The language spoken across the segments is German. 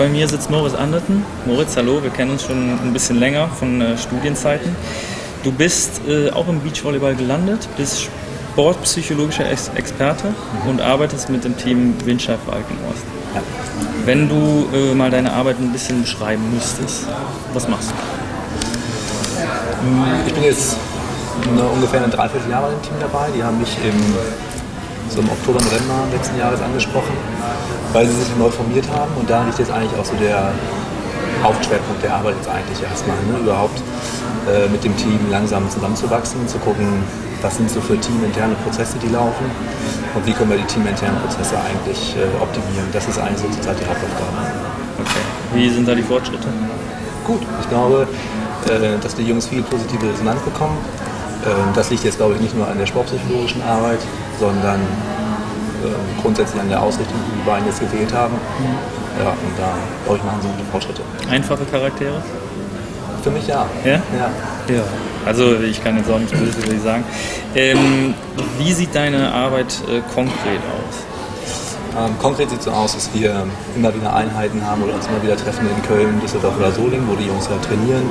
bei mir sitzt Moritz Anderten. Moritz, hallo, wir kennen uns schon ein bisschen länger von äh, Studienzeiten. Du bist äh, auch im Beachvolleyball gelandet, bist sportpsychologischer Ex Experte mhm. und arbeitest mit dem Team Windschaf Falkenost. Ja. Wenn du äh, mal deine Arbeit ein bisschen beschreiben müsstest, was machst du? Ich bin jetzt ungefähr ein Dreivierteljahr bei dem Team dabei. Die haben mich im, so im Oktober, November letzten Jahres angesprochen, weil sie sich neu formiert haben. Und da liegt jetzt eigentlich auch so der Hauptschwerpunkt der Arbeit jetzt eigentlich erstmal. Ne? Überhaupt äh, mit dem Team langsam zusammenzuwachsen, zu gucken, was sind so für teaminterne Prozesse, die laufen und wie können wir die teaminternen Prozesse eigentlich äh, optimieren. Das ist eigentlich so zurzeit die Hauptaufgabe. Okay. Wie sind da die Fortschritte? Gut, ich glaube, äh, dass die Jungs viel positive Resonanz bekommen. Ähm, das liegt jetzt, glaube ich, nicht nur an der sportpsychologischen Arbeit, sondern ähm, grundsätzlich an der Ausrichtung, die die beiden jetzt gewählt haben. Ja, und da, glaube ich, machen sie gute Fortschritte. Einfache Charaktere? Für mich ja. Ja? Ja. ja. Also ich kann jetzt auch nichts Böses über die sagen. Ähm, wie sieht deine Arbeit äh, konkret aus? Ähm, konkret sieht es so aus, dass wir immer wieder Einheiten haben oder uns immer wieder treffen in Köln, Düsseldorf oder Solingen, wo die Jungs ja trainieren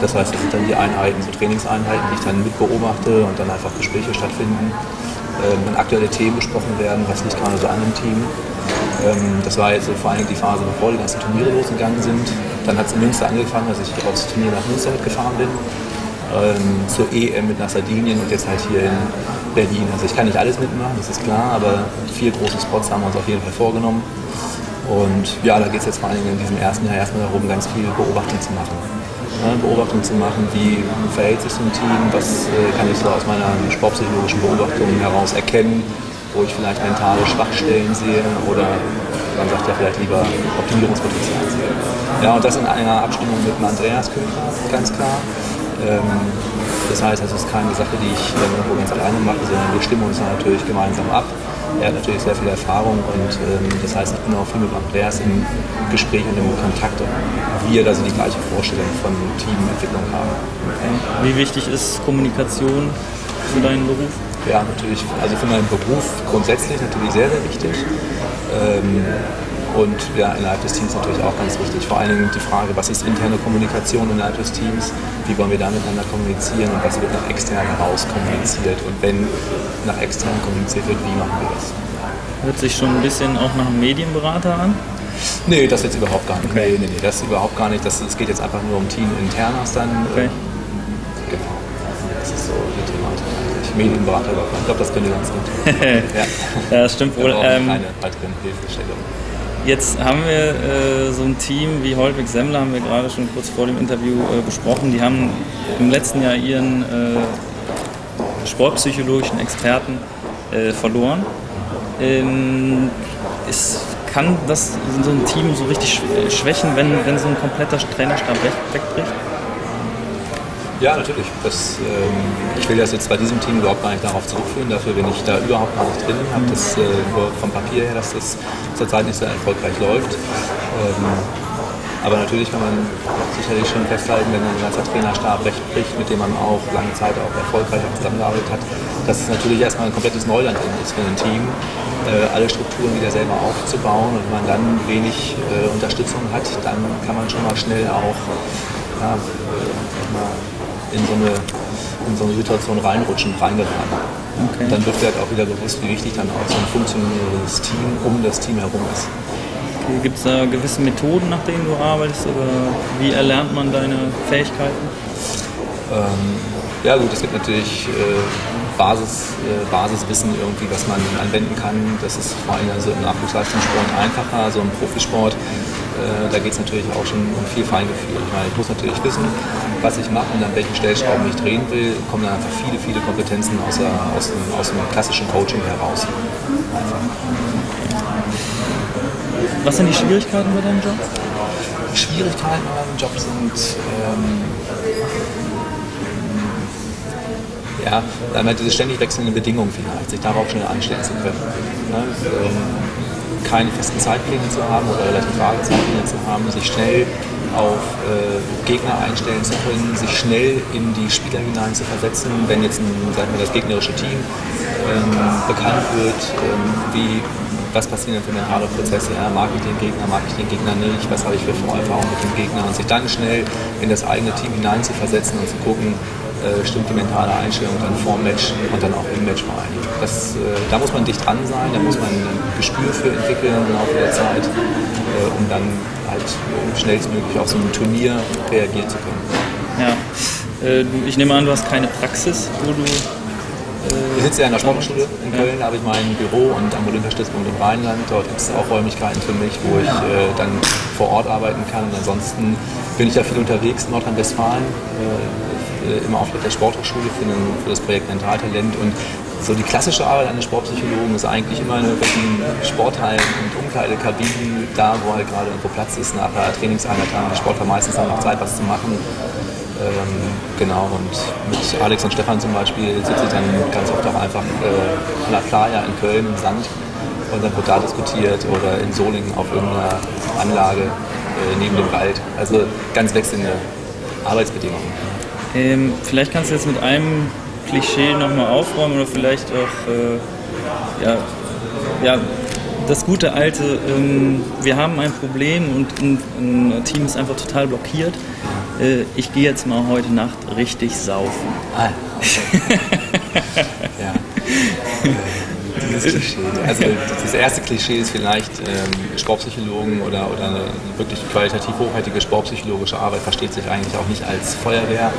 das heißt, das sind dann die Einheiten, so Trainingseinheiten, die ich dann mitbeobachte und dann einfach Gespräche stattfinden, ähm, dann aktuelle Themen besprochen werden, was liegt gerade so an dem Team. Ähm, das war jetzt vor allem die Phase, bevor die ganzen Turniere losgegangen sind. Dann hat es in Münster angefangen, als ich aufs Turnier nach Münster mitgefahren bin. zur EM mit nach Sardinien und jetzt halt hier in Berlin. Also ich kann nicht alles mitmachen, das ist klar, aber vier große Spots haben wir uns auf jeden Fall vorgenommen. Und ja, da geht es jetzt vor allem in diesem ersten Jahr erstmal darum, ganz viel Beobachtung zu machen Beobachtung zu machen, wie verhält sich so ein Team, was äh, kann ich so aus meiner sportpsychologischen Beobachtung heraus erkennen, wo ich vielleicht mentale Schwachstellen sehe oder man sagt ja vielleicht lieber Optimierungspotenzial sehe. Ja, und das in einer Abstimmung mit dem Andreas Köhler, ganz klar. Ähm, das heißt, es ist keine Sache, die ich irgendwo ganz alleine mache, sondern wir stimmen uns natürlich gemeinsam ab. Er hat natürlich sehr viel Erfahrung und ähm, das heißt, ich bin auch viel mit Andreas im Gespräch und im Kontakt, ob wir also die gleiche Vorstellung von Teamentwicklung haben. Wie wichtig ist Kommunikation für deinen Beruf? Ja, natürlich, also für meinen Beruf grundsätzlich natürlich sehr, sehr wichtig. Ähm, und ja, innerhalb des Teams natürlich auch ganz wichtig. Vor allen Dingen die Frage, was ist interne Kommunikation innerhalb des Teams, wie wollen wir da miteinander kommunizieren und was wird nach extern heraus kommuniziert. Und wenn nach extern kommuniziert wird, wie machen wir das? Hört sich schon ein bisschen auch nach einem Medienberater an? Nee, das jetzt überhaupt gar nicht. Okay. Nee, nee, das überhaupt gar nicht. Das, es geht jetzt einfach nur um Team-Internas dann. Okay. Genau. Das ist so die Thematik eigentlich. Medienberater, ich glaube, das könnte ganz gut. ja. ja, das stimmt wohl. Ähm, keine weiteren Hilfestellungen. Jetzt haben wir äh, so ein Team wie Holtwig Semmler, haben wir gerade schon kurz vor dem Interview äh, besprochen. Die haben im letzten Jahr ihren äh, sportpsychologischen Experten äh, verloren. Ähm, ist, kann das so ein Team so richtig schwächen, wenn, wenn so ein kompletter Trainerstab weg, wegbricht? Ja, natürlich. Das, ähm, ich will das jetzt bei diesem Team überhaupt gar nicht darauf zurückführen. Dafür bin ich da überhaupt gar nicht drin. Habe das äh, vom Papier her, dass das zurzeit nicht so erfolgreich läuft. Ähm, aber natürlich kann man sicherlich schon festhalten, wenn ein ganzer Trainerstab recht bricht, mit dem man auch lange Zeit auch erfolgreich zusammengearbeitet hat, dass es natürlich erstmal ein komplettes Neuland ist für ein Team, äh, alle Strukturen wieder selber aufzubauen und wenn man dann wenig äh, Unterstützung hat, dann kann man schon mal schnell auch ja, in so eine, in so eine Situation reinrutschen, reingeraten. Okay. Dann wird halt auch wieder bewusst, wie wichtig dann auch so ein funktionierendes Team um das Team herum ist. Okay. Gibt es da gewisse Methoden, nach denen du arbeitest oder wie erlernt man deine Fähigkeiten? Ähm, ja gut, es gibt natürlich äh, Basis, äh, Basiswissen irgendwie, was man anwenden kann. Das ist vor allem also im Nachwuchsleistungssport einfacher, so im Profisport äh, da geht es natürlich auch schon um viel Feingefühl. Ich meine, ich muss natürlich wissen, was ich mache und an welchen Stellschrauben ich drehen will, kommen dann einfach viele, viele Kompetenzen aus, der, aus, dem, aus dem klassischen Coaching heraus. Einfach. Was sind die Schwierigkeiten bei deinem Job? Die Schwierigkeiten bei meinem Job sind, ähm, ja, einmal diese ständig wechselnden Bedingungen vielleicht, sich darauf schnell einstellen zu können. Ne? Ähm, keine festen Zeitpläne zu haben oder relativ vage Zeitpläne zu haben, sich schnell auf äh, Gegner einstellen zu können, sich schnell in die Spieler hinein zu versetzen, wenn jetzt ein, sagen wir, das gegnerische Team ähm, bekannt wird, ähm, wie, was passieren denn für mentale Prozesse, ja, mag ich den Gegner, mag ich den Gegner nicht, was habe ich für Vorerfahrungen mit dem Gegner? Und sich dann schnell in das eigene Team hinein zu versetzen und zu gucken, äh, stimmt die mentale Einstellung dann vor dem Match und dann auch im Match vor allen Dingen. Das, äh, da muss man dicht dran sein, da muss man ein Gespür für entwickeln im Laufe der Zeit, äh, um dann halt schnellstmöglich auf so ein Turnier reagieren zu können. Ja, ich nehme an, du hast keine Praxis, wo du ich sitze ja in der Sportschule in Köln, da habe ich mein Büro und am Olympiastützpunkt im Rheinland. Dort gibt es auch Räumlichkeiten für mich, wo ich äh, dann vor Ort arbeiten kann. Und ansonsten bin ich ja viel unterwegs in Nordrhein-Westfalen, äh, immer auf der Sporthochschule für, einen, für das Projekt Mentaltalent. Und so die klassische Arbeit eines Sportpsychologen ist eigentlich immer in irgendwelchen Sporthallen und Umkleidekabinen, da wo halt gerade irgendwo Platz ist nach der Trainingseinheit haben die Sportler meistens dann noch Zeit, was zu machen. Ähm, genau, und mit Alex und Stefan zum Beispiel sitze ich dann ganz oft auch einfach äh, an der Playa in Köln im Sand und dann wird da diskutiert oder in Solingen auf irgendeiner Anlage äh, neben dem Wald. Also ganz wechselnde Arbeitsbedingungen. Ähm, vielleicht kannst du jetzt mit einem Klischee nochmal aufräumen oder vielleicht auch äh, ja, ja, das gute alte, ähm, wir haben ein Problem und ein, ein, Team ist einfach total blockiert. Äh, ich gehe jetzt mal heute Nacht richtig saufen. Ah. ja. Klischee. Also das erste Klischee ist vielleicht, ähm, Sportpsychologen oder, oder eine wirklich qualitativ hochwertige sportpsychologische Arbeit versteht sich eigentlich auch nicht als Feuerwehr,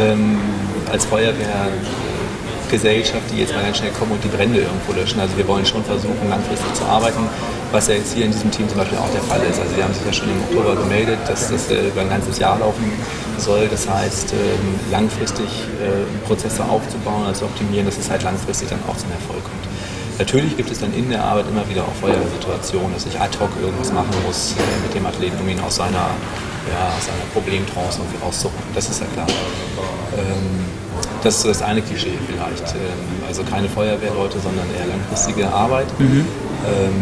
ähm, als Feuerwehr Gesellschaft, die jetzt mal ganz schnell kommen und die Brände irgendwo löschen. Also wir wollen schon versuchen, langfristig zu arbeiten, was ja jetzt hier in diesem Team zum Beispiel auch der Fall ist. Also wir haben sich ja schon im Oktober gemeldet, dass das äh, über ein ganzes Jahr laufen soll. Das heißt, ähm, langfristig äh, Prozesse aufzubauen, also optimieren, dass es halt langfristig dann auch zum Erfolg kommt. Natürlich gibt es dann in der Arbeit immer wieder auch Feuersituationen, dass ich ad hoc irgendwas machen muss äh, mit dem Athleten, um ihn aus seiner, ja, aus seiner Problemtrance irgendwie rauszuholen. Das ist ja klar. Ähm, das ist das eine Klischee vielleicht. Ähm, also keine Feuerwehrleute, sondern eher langfristige Arbeit. Mhm. Ähm,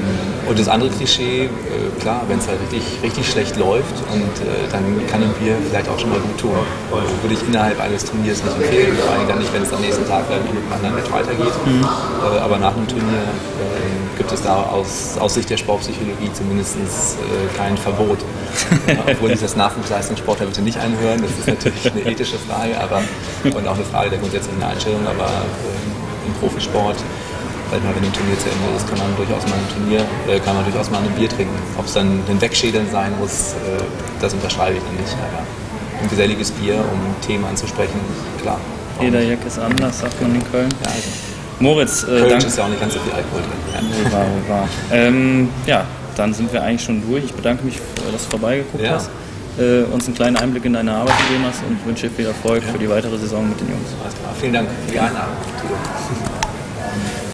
und das andere Klischee, äh, klar, wenn es halt richtig, richtig schlecht läuft und äh, dann kann ein Bier vielleicht auch schon mal gut tun. Würde ich innerhalb eines Turniers nicht empfehlen, vor allem dann nicht, wenn es am nächsten Tag dann mit einem anderen Match weitergeht. Mhm. Äh, aber nach einem Turnier gibt es da aus, aus Sicht der Sportpsychologie zumindest kein Verbot. Obwohl sich das Nachwuchsleistungssportler bitte nicht anhören, das ist natürlich eine ethische Frage aber, und auch eine Frage der grundsätzlichen Einstellung, aber im Profisport weil wenn ein Turnier zu Ende ist, kann man durchaus mal ein Turnier, äh, kann man durchaus mal ein Bier trinken. Ob es dann ein Wegschädeln sein muss, äh, das unterschreibe ich dann nicht. Aber ein geselliges Bier, um Themen anzusprechen, klar. Jeder Jack ist anders, sagt man in Köln. Ja, also. Moritz, äh, Köln ist ja auch nicht ganz so viel Alkohol drin. Ja. War, war. Ähm, ja, dann sind wir eigentlich schon durch. Ich bedanke mich, dass du vorbeigeguckt ja. hast. Äh, uns einen kleinen Einblick in deine Arbeit gegeben hast und wünsche dir viel Erfolg ja. für die weitere Saison mit den Jungs. Alles klar. Vielen Dank für die Einladung.